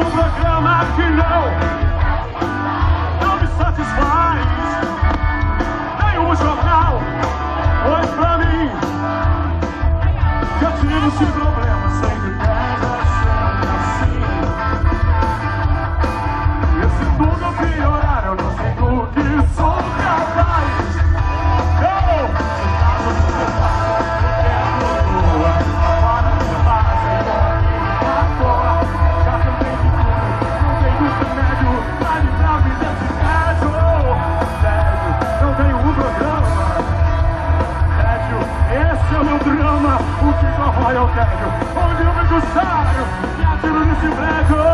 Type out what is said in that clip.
mundo programa que não, não me satisfaz. nem Nenhum jornal, pois pra mim, eu tive esse problema sem Esse é o meu drama, o que corrói ao tédio. Onde eu vejo sábio e atiro nesse brejo.